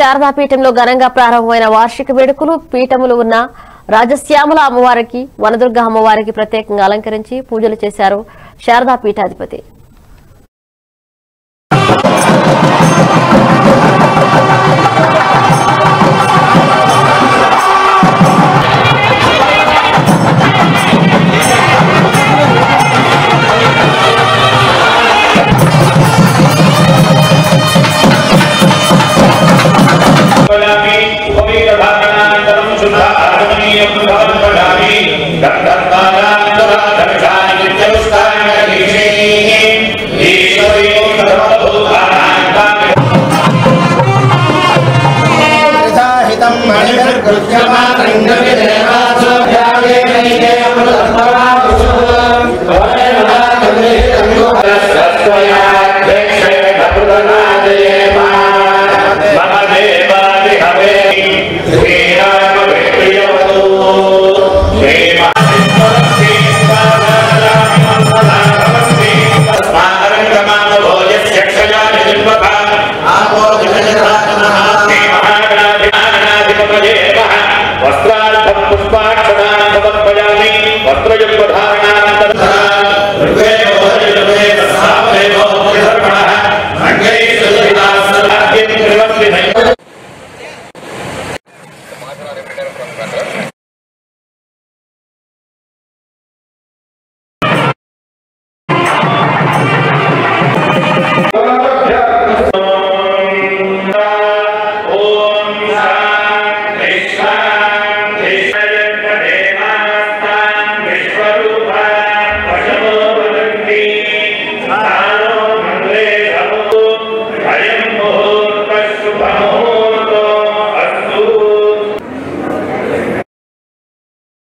శారదాపీఠంలో ఘనంగా ప్రారంభమైన వార్షిక వేడుకలు పీఠములు ఉన్న రాజశ్యామల అమ్మవారికి వనదుర్గ అమ్మవారికి ప్రత్యేకంగా అలంకరించి పూజలు చేశారు శారదా मणिपुर कुछ मात्र इंद्र के देवासो भ्यागे नहीं के अमल अमरा